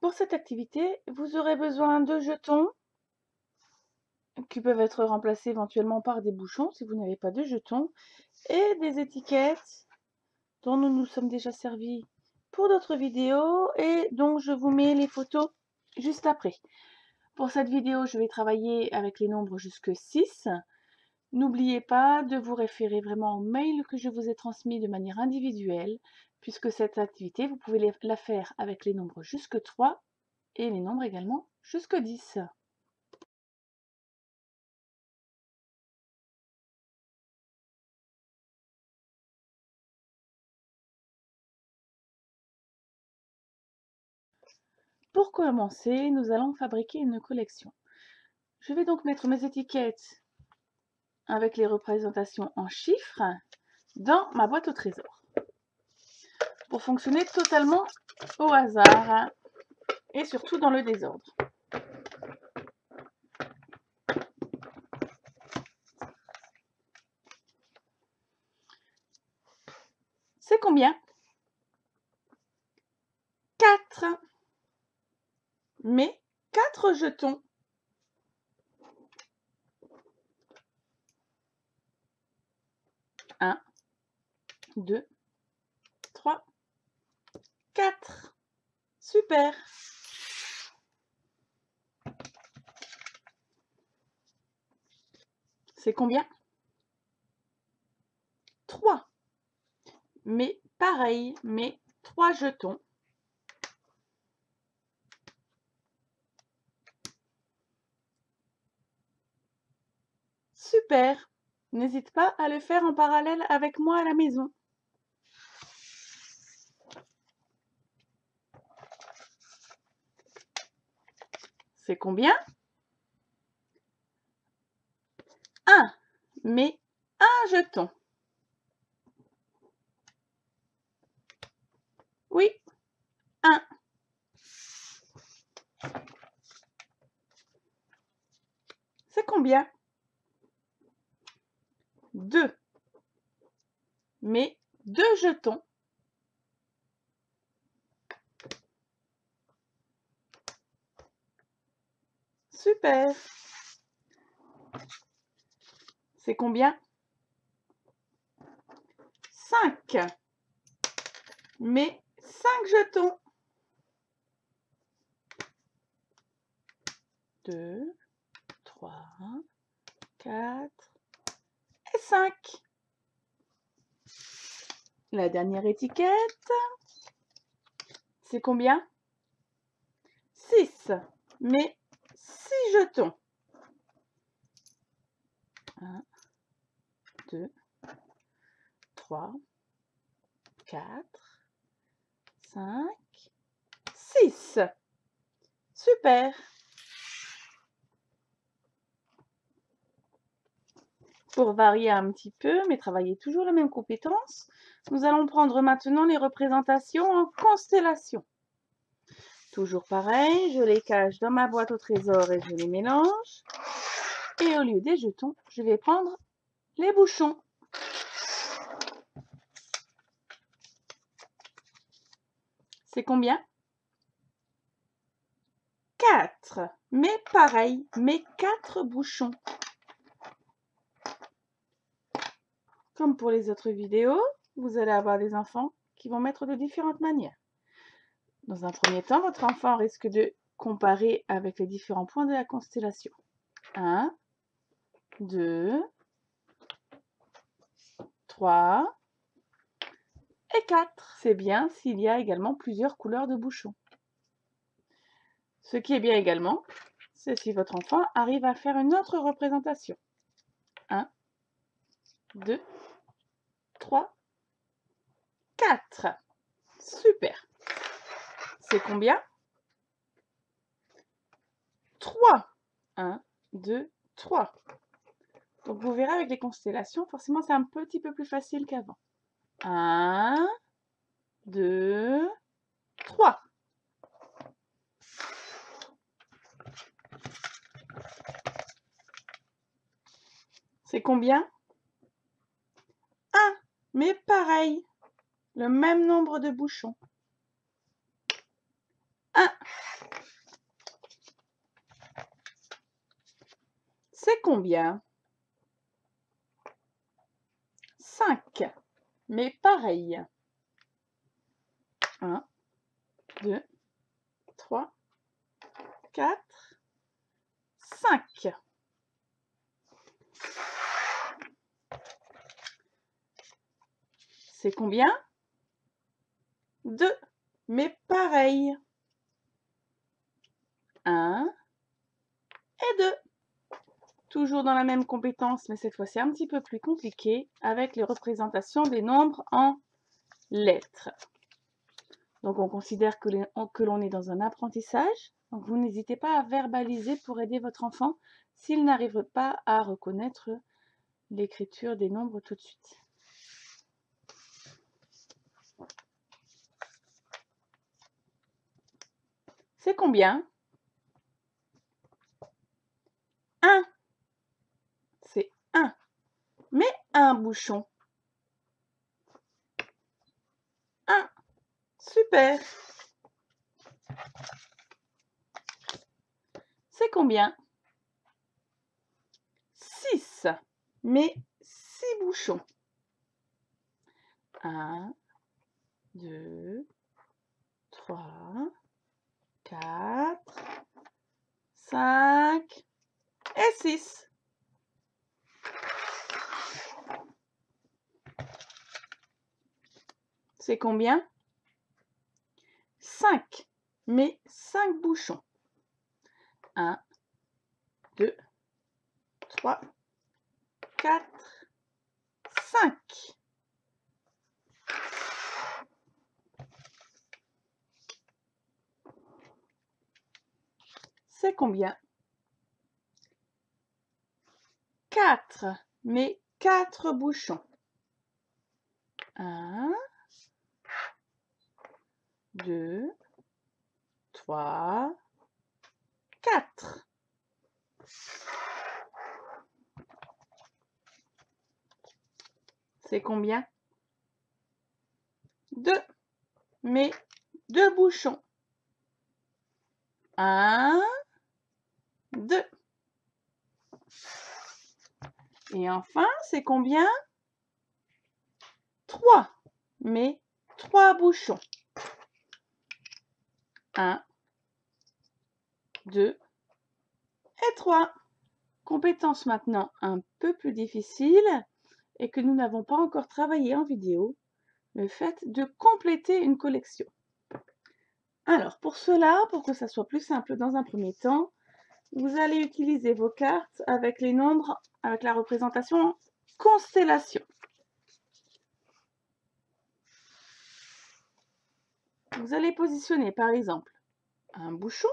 Pour cette activité, vous aurez besoin de jetons qui peuvent être remplacés éventuellement par des bouchons si vous n'avez pas de jetons et des étiquettes dont nous nous sommes déjà servis pour d'autres vidéos et dont je vous mets les photos juste après. Pour cette vidéo, je vais travailler avec les nombres jusque 6. N'oubliez pas de vous référer vraiment au mail que je vous ai transmis de manière individuelle, puisque cette activité, vous pouvez la faire avec les nombres jusque 3 et les nombres également jusque 10. Pour commencer, nous allons fabriquer une collection. Je vais donc mettre mes étiquettes avec les représentations en chiffres dans ma boîte au trésor. Pour fonctionner totalement au hasard et surtout dans le désordre. C'est combien? 4 mais quatre jetons. Un, deux, 4. Super. C'est combien? 3. Mais pareil, mais 3 jetons. Super N'hésite pas à le faire en parallèle avec moi à la maison. C'est combien? Un, mais un jeton. Oui, un. C'est combien 2. Mais deux jetons. Super. C'est combien? 5. Mais 5 jetons. 2, 3, 4, 5. La dernière étiquette, c'est combien? 6. Mais 6 jetons. 1, 2, 3, 4, 5, 6. Super Pour varier un petit peu, mais travailler toujours la même compétence, nous allons prendre maintenant les représentations en constellation. Toujours pareil, je les cache dans ma boîte au trésor et je les mélange. Et au lieu des jetons, je vais prendre les bouchons. C'est combien? 4. Mais pareil, mais 4 bouchons. Comme pour les autres vidéos, vous allez avoir des enfants qui vont mettre de différentes manières. Dans un premier temps, votre enfant risque de comparer avec les différents points de la constellation. 1, 2, 3 et 4. C'est bien s'il y a également plusieurs couleurs de bouchons. Ce qui est bien également, c'est si votre enfant arrive à faire une autre représentation. 1, 2, 3, 4. Super. C'est combien? 3. 1, 2, 3. Donc vous verrez avec les constellations, forcément c'est un petit peu plus facile qu'avant. 1, 2, 3. C'est combien? Mais pareil, le même nombre de bouchons. 1. C'est combien? 5. Mais pareil. 1, 2, 3, 4, 5. C'est combien? 2. Mais pareil. 1 et 2. Toujours dans la même compétence, mais cette fois-ci un petit peu plus compliqué, avec les représentations des nombres en lettres. Donc on considère que l'on est dans un apprentissage. Donc vous n'hésitez pas à verbaliser pour aider votre enfant s'il n'arrive pas à reconnaître l'écriture des nombres tout de suite. C'est combien? 1. C'est 1. Mais un bouchon. 1. Super. C'est combien? 6. Mais 6 bouchons. 1, 2, 3, 4, 5 et 6. C'est combien? 5, mais 5 bouchons. 1, 2, 3, 4, 5. C'est combien? 4, mais 4 bouchons. 1, 2, 3, 4. C'est combien? 2, mais 2 bouchons. 1, 2. Et enfin, c'est combien? 3. Mais 3 bouchons. 1, 2 et 3. Compétence maintenant un peu plus difficile et que nous n'avons pas encore travaillé en vidéo, le fait de compléter une collection. Alors, pour cela, pour que ça soit plus simple dans un premier temps, vous allez utiliser vos cartes avec les nombres, avec la représentation constellation. Vous allez positionner par exemple un bouchon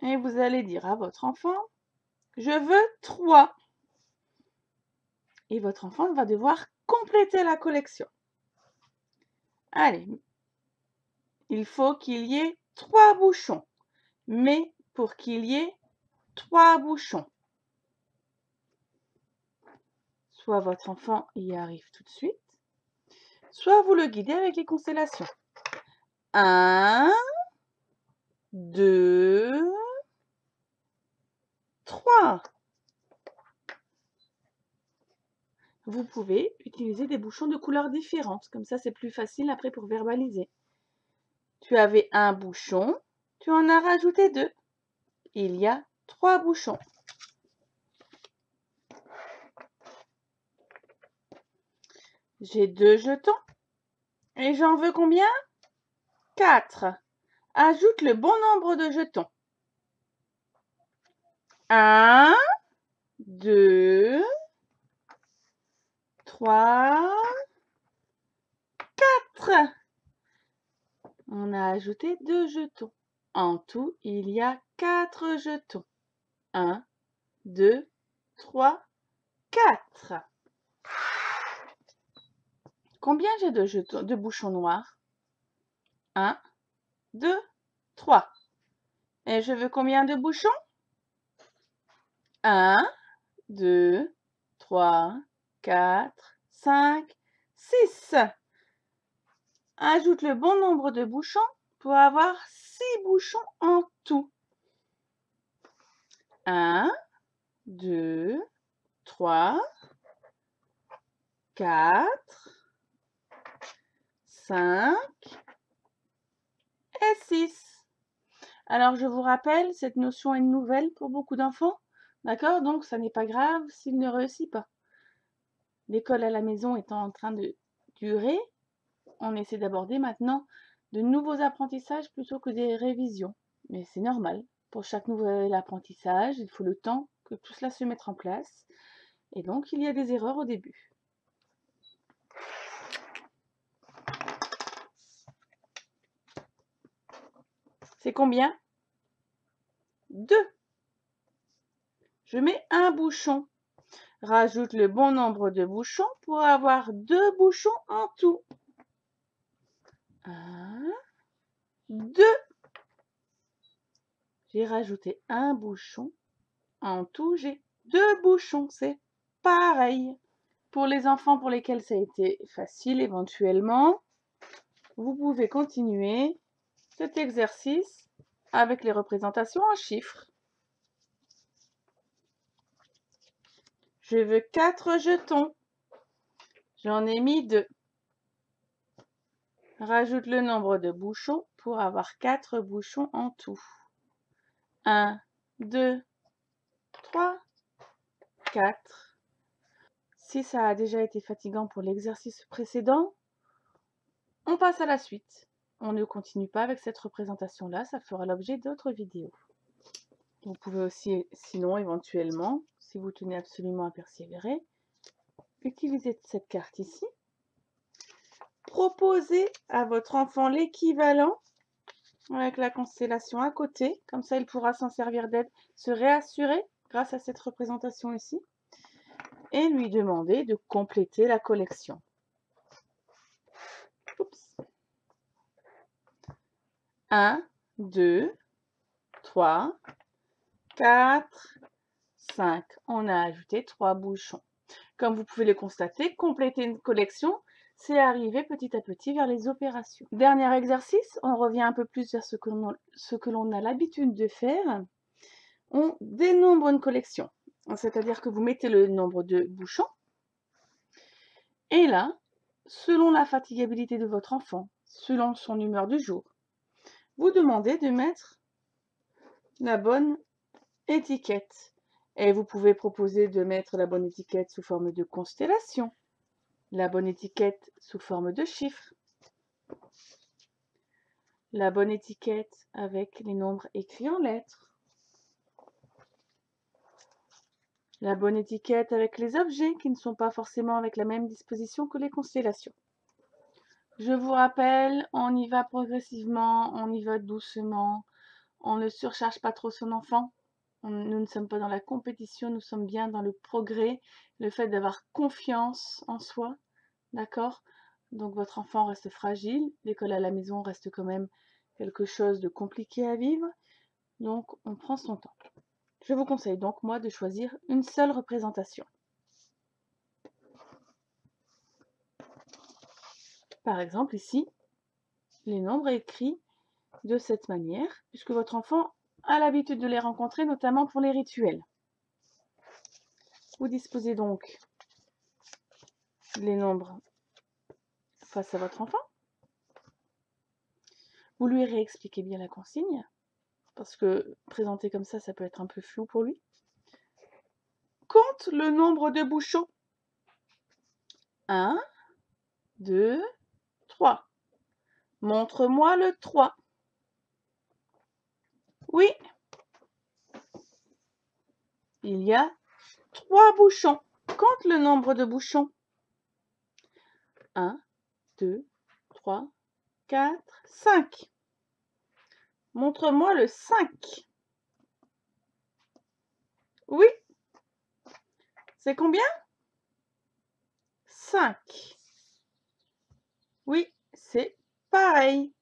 et vous allez dire à votre enfant, je veux 3. Et votre enfant va devoir compléter la collection. Allez, il faut qu'il y ait trois bouchons. Mais pour qu'il y ait trois bouchons, soit votre enfant y arrive tout de suite, soit vous le guidez avec les constellations. Un, deux, trois. Vous pouvez utiliser des bouchons de couleurs différentes. Comme ça, c'est plus facile après pour verbaliser. Tu avais un bouchon, tu en as rajouté deux. Il y a trois bouchons. J'ai deux jetons. Et j'en veux combien? Quatre. Ajoute le bon nombre de jetons. Un, deux, trois, quatre. On a ajouté deux jetons. En tout, il y a quatre jetons. Un, deux, trois, quatre. Combien j'ai de de bouchons noirs? Un, deux, trois. Et je veux combien de bouchons? Un, deux, trois, quatre, cinq, six. Ajoute le bon nombre de bouchons pour avoir six bouchons en tout. 1, 2, 3, 4, 5 et 6. Alors, je vous rappelle, cette notion est nouvelle pour beaucoup d'enfants. D'accord? Donc, ça n'est pas grave s'il ne réussit pas. L'école à la maison étant en train de durer, on essaie d'aborder maintenant de nouveaux apprentissages plutôt que des révisions. Mais c'est normal. Pour chaque nouvel apprentissage, il faut le temps que tout cela se mette en place. Et donc, il y a des erreurs au début. C'est combien? 2. Je mets un bouchon. Rajoute le bon nombre de bouchons pour avoir deux bouchons en tout. 1, 2. J'ai rajouté un bouchon. En tout, j'ai deux bouchons. C'est pareil. Pour les enfants pour lesquels ça a été facile éventuellement, vous pouvez continuer cet exercice avec les représentations en chiffres. Je veux quatre jetons. J'en ai mis deux. Rajoute le nombre de bouchons pour avoir quatre bouchons en tout. 1, 2, 3, 4. Si ça a déjà été fatigant pour l'exercice précédent, on passe à la suite. On ne continue pas avec cette représentation-là, ça fera l'objet d'autres vidéos. Vous pouvez aussi, sinon, éventuellement, si vous tenez absolument à persévérer, utiliser cette carte ici. Proposez à votre enfant l'équivalent avec la constellation à côté. Comme ça, il pourra s'en servir d'aide, se réassurer grâce à cette représentation ici. Et lui demander de compléter la collection. 1, 2, 3, 4, 5. On a ajouté 3 bouchons. Comme vous pouvez le constater, compléter une collection, c'est arriver petit à petit vers les opérations. Dernier exercice, on revient un peu plus vers ce que l'on a l'habitude de faire. On dénombre une collection, c'est-à-dire que vous mettez le nombre de bouchons. Et là, selon la fatigabilité de votre enfant, selon son humeur du jour, vous demandez de mettre la bonne étiquette. Et vous pouvez proposer de mettre la bonne étiquette sous forme de constellation la bonne étiquette sous forme de chiffres, la bonne étiquette avec les nombres écrits en lettres, la bonne étiquette avec les objets qui ne sont pas forcément avec la même disposition que les constellations. Je vous rappelle, on y va progressivement, on y va doucement, on ne surcharge pas trop son enfant. nous ne sommes pas dans la compétition, nous sommes bien dans le progrès, le fait d'avoir confiance en soi, D'accord? Donc votre enfant reste fragile, l'école à la maison reste quand même quelque chose de compliqué à vivre. Donc on prend son temps. Je vous conseille donc moi de choisir une seule représentation. Par exemple ici, les nombres écrits de cette manière, puisque votre enfant a l'habitude de les rencontrer, notamment pour les rituels. Vous disposez donc les nombres face à votre enfant. Vous lui réexpliquez bien la consigne, parce que présenter comme ça, ça peut être un peu flou pour lui. Compte le nombre de bouchons. 1, 2, 3. Montre-moi le 3. Oui. Il y a trois bouchons. Compte le nombre de bouchons. 1, 2, 3, 4, 5. Montre-moi le 5. Oui. C'est combien? 5. Oui, c'est pareil.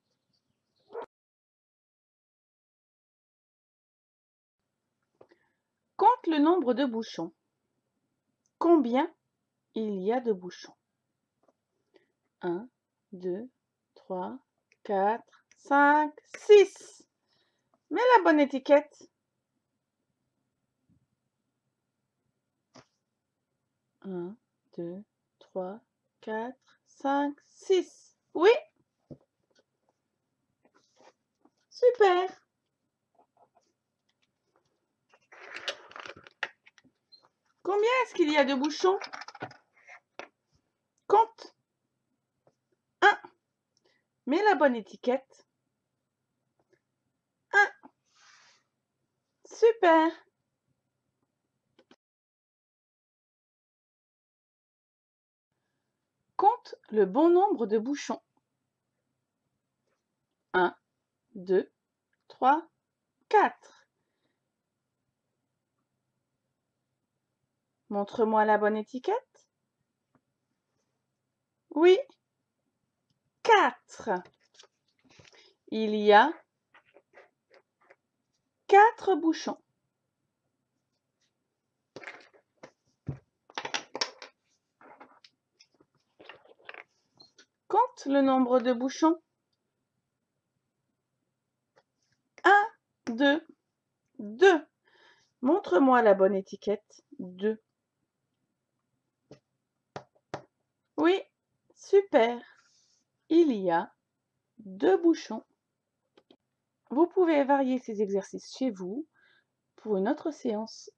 Compte le nombre de bouchons. Combien il y a de bouchons? 1, 2, 3, 4, 5, 6. Mets la bonne étiquette. 1, 2, 3, 4, 5, 6. Oui Super Combien est-ce qu'il y a de bouchons? Compte. 1. Mets la bonne étiquette. 1. Super Compte le bon nombre de bouchons. 1, 2, 3, 4. Montre-moi la bonne étiquette. Oui. 4. Il y a 4 bouchons. Compte le nombre de bouchons? 1, 2, 2. Montre-moi la bonne étiquette. 2. Oui, super. Il y a deux bouchons. Vous pouvez varier ces exercices chez vous pour une autre séance.